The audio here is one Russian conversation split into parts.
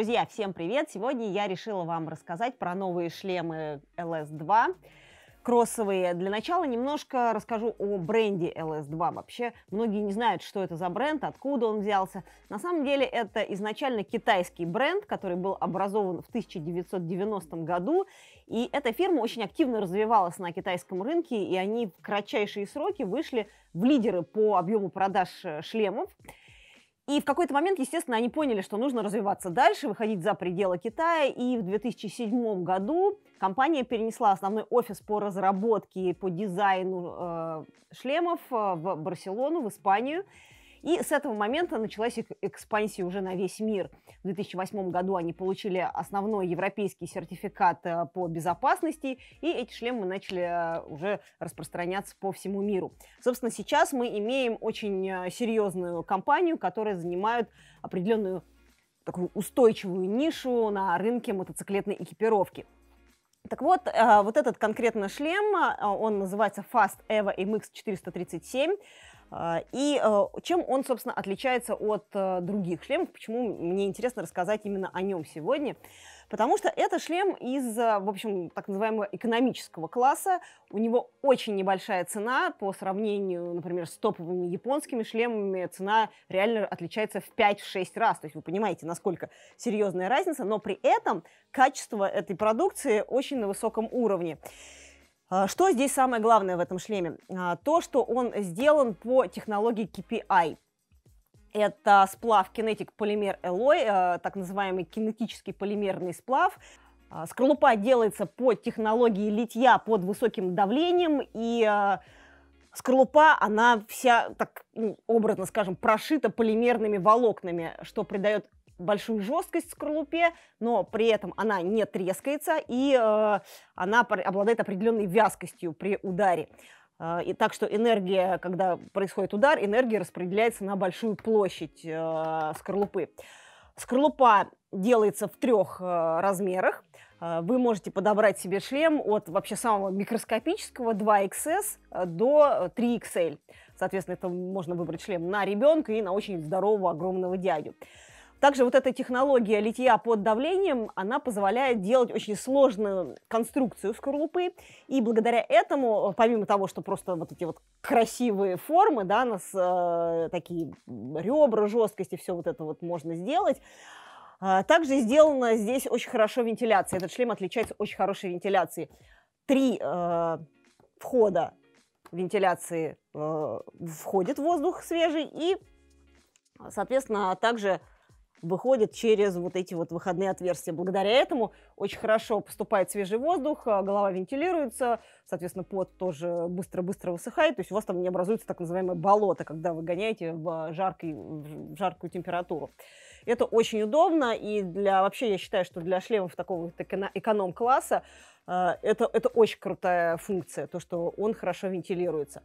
Друзья, всем привет! Сегодня я решила вам рассказать про новые шлемы LS2 кроссовые. Для начала немножко расскажу о бренде LS2. Вообще, многие не знают, что это за бренд, откуда он взялся. На самом деле, это изначально китайский бренд, который был образован в 1990 году. И эта фирма очень активно развивалась на китайском рынке, и они в кратчайшие сроки вышли в лидеры по объему продаж э, шлемов. И в какой-то момент, естественно, они поняли, что нужно развиваться дальше, выходить за пределы Китая. И в 2007 году компания перенесла основной офис по разработке, по дизайну э, шлемов э, в Барселону, в Испанию. И с этого момента началась экспансия уже на весь мир. В 2008 году они получили основной европейский сертификат э, по безопасности, и эти шлемы начали э, уже распространяться по всему миру. Собственно, сейчас мы имеем очень э, серьезную компанию, которая занимает определенную такую устойчивую нишу на рынке мотоциклетной экипировки. Так вот, вот этот конкретно шлем, он называется Fast Evo MX 437. А, и э, чем он, собственно, отличается от э, других шлемов, почему мне интересно рассказать именно о нем сегодня. Потому что это шлем из, в общем, так называемого экономического класса. У него очень небольшая цена по сравнению, например, с топовыми японскими шлемами. Цена реально отличается в 5-6 раз. То есть вы понимаете, насколько серьезная разница. Но при этом качество этой продукции очень на высоком уровне. А, что здесь самое главное в этом шлеме? А, то, что он сделан по технологии KPI. Это сплав кинетик полимер Alloy, а, так называемый кинетический полимерный сплав. Скорлупа делается по технологии литья под высоким давлением, и скорлупа, она вся, так ну, образно скажем, прошита полимерными волокнами, что придает большую жесткость в скорлупе, но при этом она не трескается и э, она обладает определенной вязкостью при ударе. Э, и так что энергия, когда происходит удар, энергия распределяется на большую площадь э, скорлупы. Скорлупа делается в трех э, размерах. Э, вы можете подобрать себе шлем от вообще самого микроскопического 2XS э, до 3XL. Соответственно, это можно выбрать шлем на ребенка и на очень здорового огромного дядю. Также вот эта технология литья под давлением, она позволяет делать очень сложную конструкцию скорлупы. И благодаря этому, помимо того, что просто вот эти вот красивые формы, да, нас э, такие ребра, жесткости, все вот это вот можно сделать, э, также сделана здесь очень хорошо вентиляция. Этот шлем отличается очень хорошей вентиляцией. Три э, входа вентиляции э, входит воздух свежий и, соответственно, также выходит через вот эти вот выходные отверстия. Благодаря этому очень хорошо поступает свежий воздух, а, голова вентилируется, соответственно, пот тоже быстро-быстро высыхает, то есть у вас там не образуется так называемое болото, когда вы гоняете в, жаркий, в жаркую температуру. Это очень удобно, и для вообще я считаю, что для шлемов такого эконом-класса а, это, это очень крутая функция, то, что он хорошо вентилируется.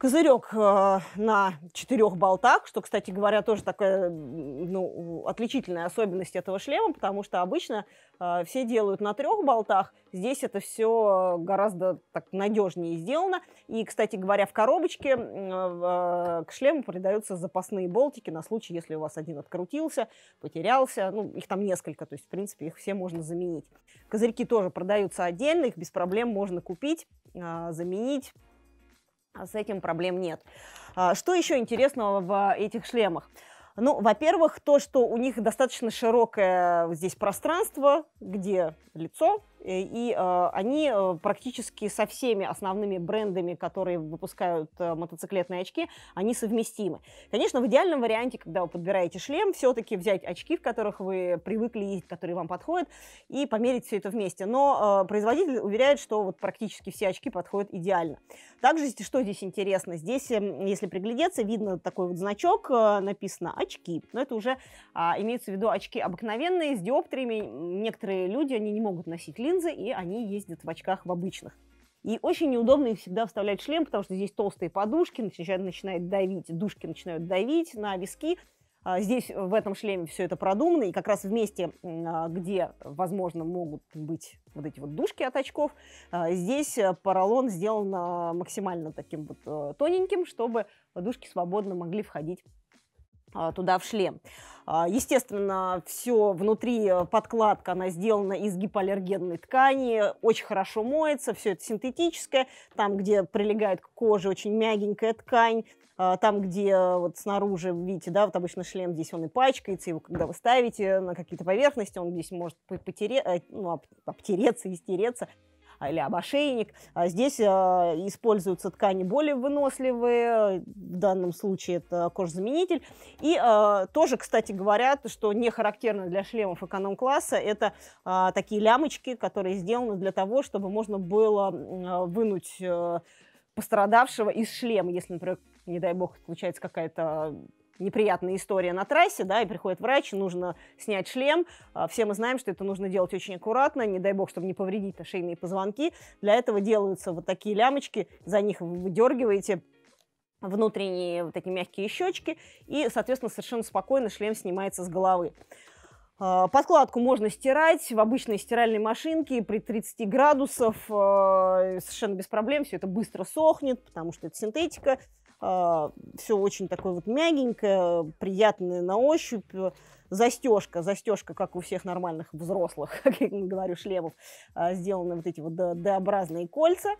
Козырек э, на четырех болтах, что, кстати говоря, тоже такая ну, отличительная особенность этого шлема, потому что обычно э, все делают на трех болтах. Здесь это все гораздо так надежнее сделано. И, кстати говоря, в коробочке э, к шлему придаются запасные болтики на случай, если у вас один открутился, потерялся. Ну, их там несколько, то есть, в принципе, их все можно заменить. Козырьки тоже продаются отдельно, их без проблем можно купить, заменить с этим проблем нет. А, что еще интересного в этих шлемах? Ну, во-первых, то, что у них достаточно широкое здесь пространство, где лицо, и э, они э, практически со всеми основными брендами, которые выпускают э, мотоциклетные очки, они совместимы. Конечно, в идеальном варианте, когда вы подбираете шлем, все-таки взять очки, в которых вы привыкли ездить, которые вам подходят, и померить все это вместе. Но э, производитель уверяет, что вот практически все очки подходят идеально. Также, что здесь интересно, здесь, эм, если приглядеться, видно такой вот значок, э, написано «очки». Но это уже э, имеется в виду очки обыкновенные, с диоптриями. Некоторые люди, они не могут носить линзы, линзы, и они ездят в очках в обычных. И очень неудобно их всегда вставлять шлем, потому что здесь толстые подушки, начинают, начинает давить, душки начинают давить на виски. А, здесь в этом шлеме все это продумано, и как раз в месте, а, где, возможно, могут быть вот эти вот душки от очков, а, здесь поролон сделан максимально таким вот тоненьким, чтобы душки свободно могли входить туда в шлем. А, естественно, все внутри э, подкладка, она сделана из гипоаллергенной ткани, очень хорошо моется, все это синтетическое. Там, где прилегает к коже, очень мягенькая ткань. А, там, где э, вот снаружи, видите, да, вот обычно шлем здесь он и пачкается, его когда вы ставите на какие-то поверхности, он здесь может потере... Э, ну, обтереться и стереться или об. А здесь а, используются ткани более выносливые, в данном случае это кожзаменитель. И а, тоже, кстати, говорят, что не характерно для шлемов эконом-класса, это а, такие лямочки, которые сделаны для того, чтобы можно было а, вынуть а, пострадавшего из шлема, если, например, не дай бог, случается какая-то неприятная история на трассе, да, и приходит врач, нужно снять шлем. А, все мы знаем, что это нужно делать очень аккуратно, не дай бог, чтобы не повредить шейные позвонки. Для этого делаются вот такие лямочки, за них вы выдергиваете внутренние вот эти мягкие щечки, и, соответственно, совершенно спокойно шлем снимается с головы. А, подкладку можно стирать в обычной стиральной машинке при 30 градусов, а, совершенно без проблем, все это быстро сохнет, потому что это синтетика, все очень такое вот мягенькое, приятное на ощупь. Застежка, застежка, как у всех нормальных взрослых, как я говорю, шлемов, а, сделаны вот эти вот D-образные кольца,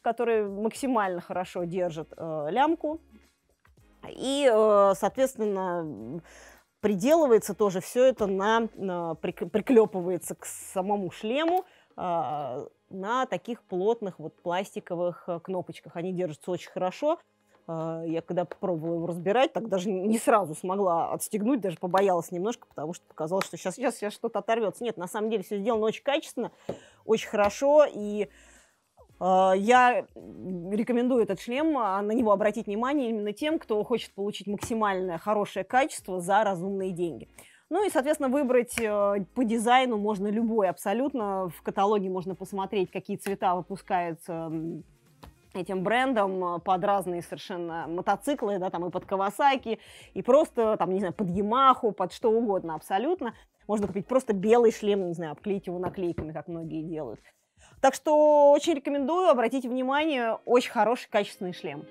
которые максимально хорошо держат э, лямку. И, э, соответственно, приделывается тоже все это на, на приклепывается к самому шлему а, на таких плотных вот пластиковых э, кнопочках. Они держатся очень хорошо. А, я когда попробовала его разбирать, так даже не сразу смогла отстегнуть, даже побоялась немножко, потому что показалось, что сейчас, сейчас, сейчас что-то оторвется. Нет, на самом деле все сделано очень качественно, очень хорошо, и э, я рекомендую этот шлем, а на него обратить внимание именно тем, кто хочет получить максимальное хорошее качество за разумные деньги. Ну и, соответственно, выбрать по дизайну можно любой абсолютно. В каталоге можно посмотреть, какие цвета выпускаются этим брендом э, под разные совершенно мотоциклы, да, там и под Кавасаки, и просто, там, не знаю, под Ямаху, под что угодно абсолютно. Можно купить просто белый шлем, не знаю, обклеить его наклейками, как многие делают. Так что очень рекомендую, обратите внимание, очень хороший, качественный шлем.